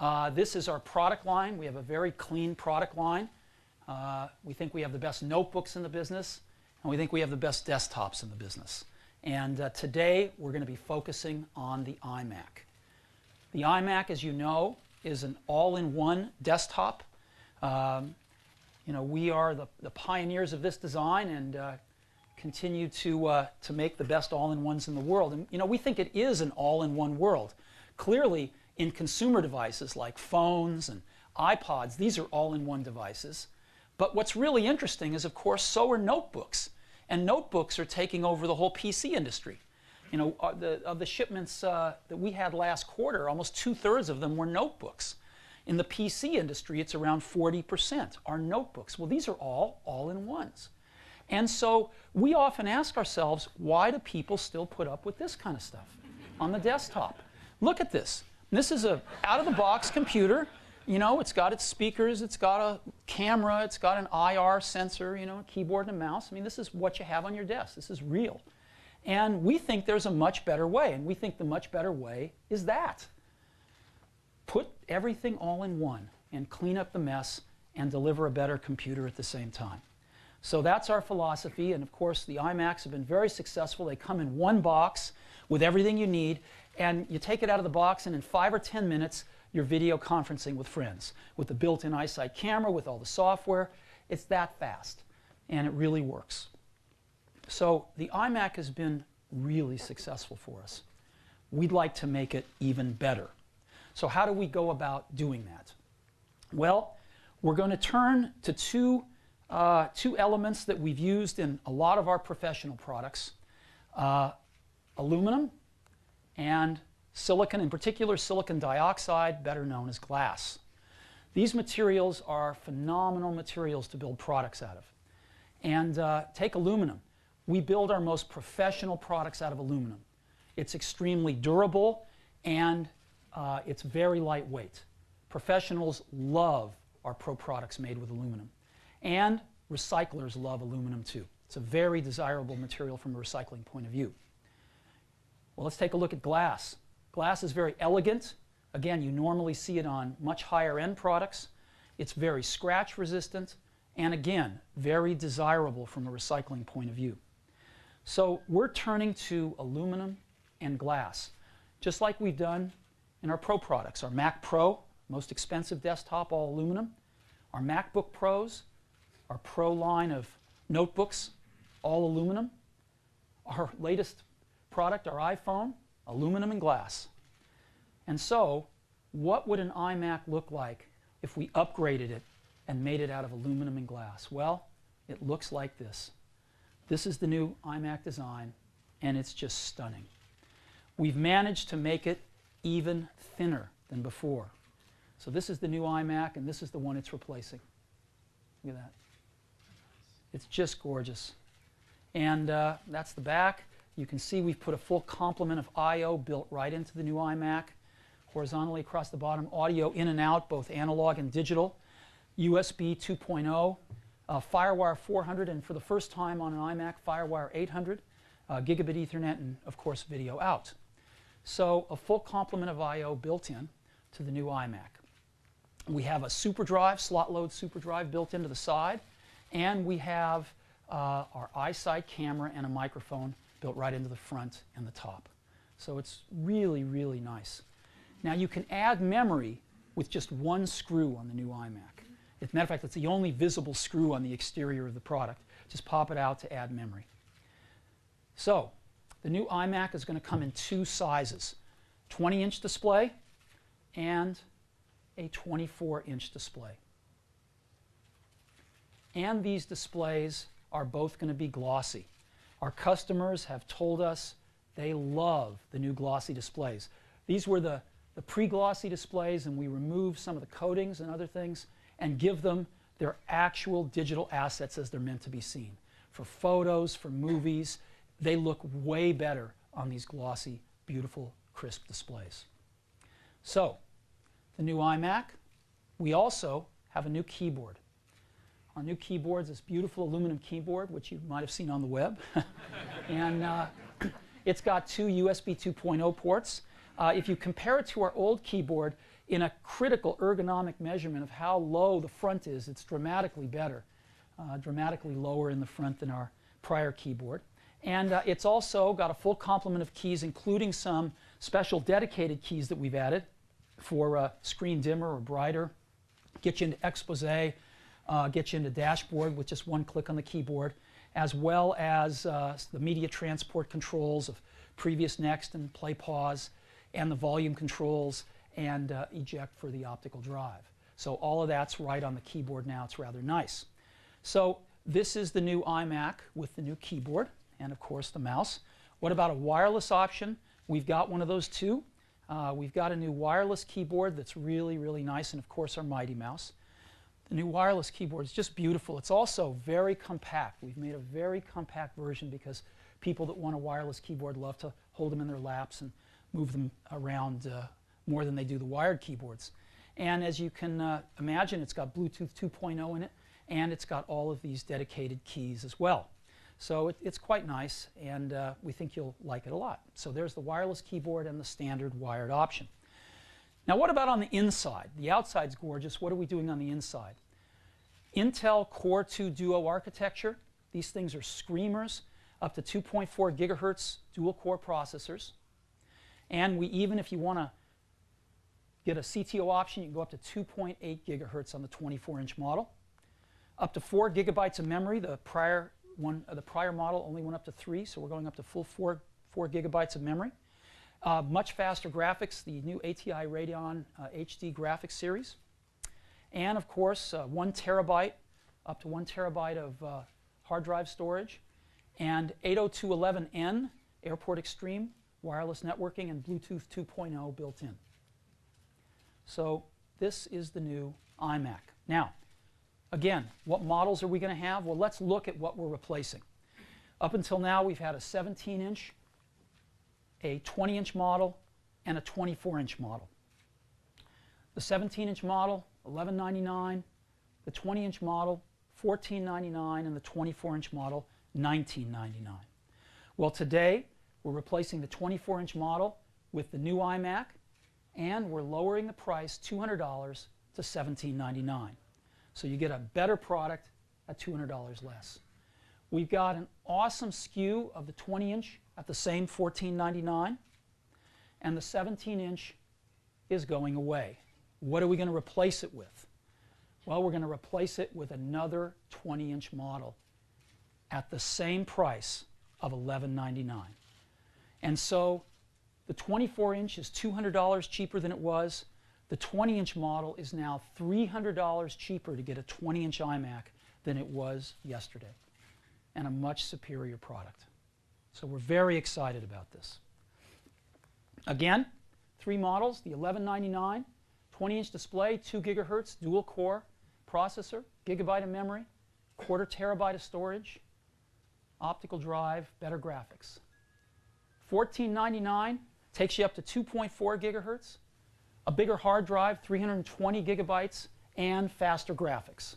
Uh, this is our product line. We have a very clean product line. Uh, we think we have the best notebooks in the business, and we think we have the best desktops in the business. And uh, today we're going to be focusing on the iMac. The iMac, as you know, is an all-in-one desktop. Um, you know, we are the, the pioneers of this design and uh, continue to, uh, to make the best all-in-ones in the world. And, you know, we think it is an all-in-one world. Clearly, in consumer devices like phones and iPods, these are all-in-one devices. But what's really interesting is, of course, so are notebooks. And notebooks are taking over the whole PC industry. You know, uh, the, of the shipments uh, that we had last quarter, almost two-thirds of them were notebooks. In the PC industry, it's around 40% are notebooks. Well, these are all all-in-ones. And so we often ask ourselves, why do people still put up with this kind of stuff on the desktop? Look at this. This is a out-of-the-box computer. You know, it's got its speakers, it's got a camera, it's got an IR sensor, you know, a keyboard and a mouse. I mean, this is what you have on your desk. This is real. And we think there's a much better way, and we think the much better way is that. Put everything all in one and clean up the mess and deliver a better computer at the same time. So that's our philosophy. And of course, the iMacs have been very successful. They come in one box with everything you need. And you take it out of the box, and in five or 10 minutes, you're video conferencing with friends with the built in iSight camera, with all the software. It's that fast. And it really works. So the iMac has been really successful for us. We'd like to make it even better. So, how do we go about doing that? Well, we're going to turn to two uh, two elements that we've used in a lot of our professional products uh, aluminum and silicon, in particular silicon dioxide, better known as glass. These materials are phenomenal materials to build products out of. And uh, take aluminum. We build our most professional products out of aluminum. It's extremely durable and uh, it's very lightweight. Professionals love our pro products made with aluminum. And recyclers love aluminum too. It's a very desirable material from a recycling point of view. Well, let's take a look at glass. Glass is very elegant. Again, you normally see it on much higher end products. It's very scratch resistant and again, very desirable from a recycling point of view. So we're turning to aluminum and glass, just like we've done in our Pro products. Our Mac Pro, most expensive desktop, all aluminum. Our MacBook Pros, our Pro line of notebooks, all aluminum. Our latest product, our iPhone, aluminum and glass. And so, what would an iMac look like if we upgraded it and made it out of aluminum and glass? Well, it looks like this. This is the new iMac design, and it's just stunning. We've managed to make it even thinner than before. So this is the new iMac, and this is the one it's replacing. Look at that. It's just gorgeous. And uh, that's the back. You can see we've put a full complement of I.O. built right into the new iMac. Horizontally across the bottom, audio in and out, both analog and digital. USB 2.0, uh, FireWire 400, and for the first time on an iMac, FireWire 800, uh, gigabit Ethernet, and of course, video out. So a full complement of I.O. built in to the new iMac. We have a super drive, slot load super drive built into the side, and we have uh, our iSight camera and a microphone built right into the front and the top. So it's really, really nice. Now you can add memory with just one screw on the new iMac. As a matter of fact, it's the only visible screw on the exterior of the product. Just pop it out to add memory. So the new iMac is going to come in two sizes 20 inch display and a 24 inch display. And these displays are both going to be glossy. Our customers have told us they love the new glossy displays. These were the, the pre glossy displays, and we removed some of the coatings and other things and give them their actual digital assets as they're meant to be seen. For photos, for movies, they look way better on these glossy, beautiful, crisp displays. So, the new iMac, we also have a new keyboard. Our new keyboard is this beautiful aluminum keyboard, which you might have seen on the web. and uh, it's got two USB 2.0 ports. Uh, if you compare it to our old keyboard, in a critical ergonomic measurement of how low the front is, it's dramatically better, uh, dramatically lower in the front than our prior keyboard. And uh, it's also got a full complement of keys, including some special dedicated keys that we've added for uh, screen dimmer or brighter, get you into expose, uh, get you into dashboard with just one click on the keyboard, as well as uh, the media transport controls of previous, next, and play pause, and the volume controls, and uh, eject for the optical drive. So all of that's right on the keyboard now. It's rather nice. So this is the new iMac with the new keyboard and, of course, the mouse. What about a wireless option? We've got one of those too. Uh, we've got a new wireless keyboard that's really, really nice, and of course, our Mighty Mouse. The new wireless keyboard is just beautiful. It's also very compact. We've made a very compact version because people that want a wireless keyboard love to hold them in their laps and move them around uh, more than they do the wired keyboards. And as you can uh, imagine, it's got Bluetooth 2.0 in it, and it's got all of these dedicated keys as well. So it, it's quite nice, and uh, we think you'll like it a lot. So there's the wireless keyboard and the standard wired option. Now what about on the inside? The outside's gorgeous. What are we doing on the inside? Intel Core 2 Duo architecture. These things are screamers, up to 2.4 gigahertz dual core processors. And we even, if you want to get a CTO option, you can go up to 2.8 gigahertz on the 24-inch model. Up to 4 gigabytes of memory. The prior one, uh, the prior model only went up to 3, so we're going up to full 4, 4 gigabytes of memory. Uh, much faster graphics, the new ATI Radeon uh, HD graphics series. And of course, uh, one terabyte, up to one terabyte of uh, hard drive storage. And 802.11n, Airport Extreme, wireless networking, and Bluetooth 2.0 built in. So this is the new iMac. Now, again, what models are we going to have? Well, let's look at what we're replacing. Up until now, we've had a 17-inch, a 20-inch model, and a 24-inch model. The 17-inch model, $11.99, the 20-inch model, $14.99, and the 24-inch model, $19.99. Well, today, we're replacing the 24-inch model with the new iMac, and we're lowering the price $200 to $17.99. So you get a better product at $200 less. We've got an awesome SKU of the 20-inch at the same $14.99, and the 17-inch is going away. What are we going to replace it with? Well, we're going to replace it with another 20-inch model at the same price of $11.99. And so the 24-inch is $200 cheaper than it was. The 20-inch model is now $300 cheaper to get a 20-inch iMac than it was yesterday, and a much superior product. So we're very excited about this. Again, three models, the 1199, 20-inch display, 2 gigahertz, dual core processor, gigabyte of memory, quarter terabyte of storage, optical drive, better graphics. 1499 takes you up to 2.4 gigahertz, a bigger hard drive, 320 gigabytes, and faster graphics.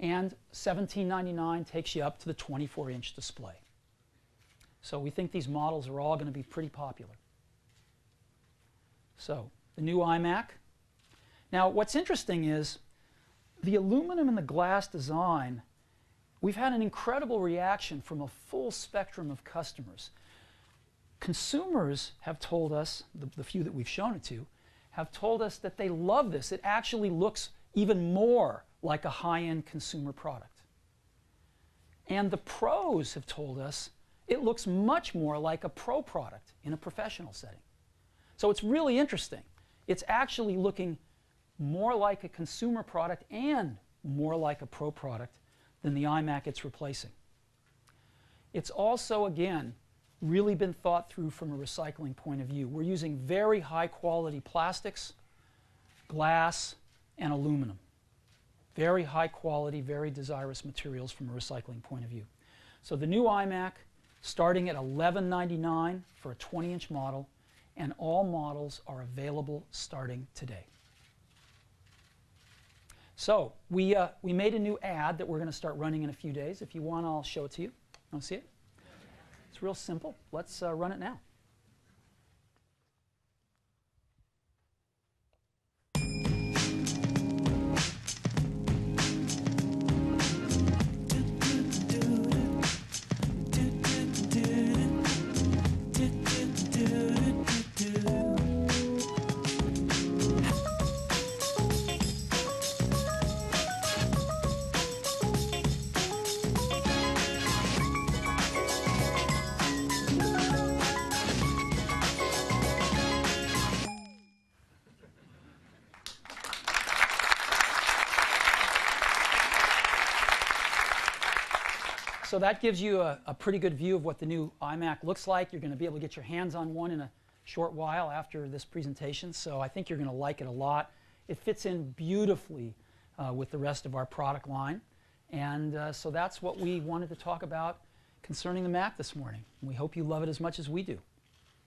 And 1799 takes you up to the 24-inch display. So we think these models are all going to be pretty popular. So the new iMac. Now what's interesting is the aluminum and the glass design, we've had an incredible reaction from a full spectrum of customers. Consumers have told us, the, the few that we've shown it to, have told us that they love this. It actually looks even more like a high-end consumer product. And the pros have told us it looks much more like a pro product in a professional setting. So it's really interesting. It's actually looking more like a consumer product and more like a pro product than the iMac it's replacing. It's also, again, really been thought through from a recycling point of view. We're using very high quality plastics, glass, and aluminum. Very high quality, very desirous materials from a recycling point of view. So the new iMac, starting at $11.99 for a 20-inch model, and all models are available starting today. So we, uh, we made a new ad that we're going to start running in a few days. If you want, I'll show it to you. Want to see it? It's real simple. Let's uh, run it now. So that gives you a, a pretty good view of what the new iMac looks like. You're going to be able to get your hands on one in a short while after this presentation, so I think you're going to like it a lot. It fits in beautifully uh, with the rest of our product line. And uh, so that's what we wanted to talk about concerning the Mac this morning. We hope you love it as much as we do.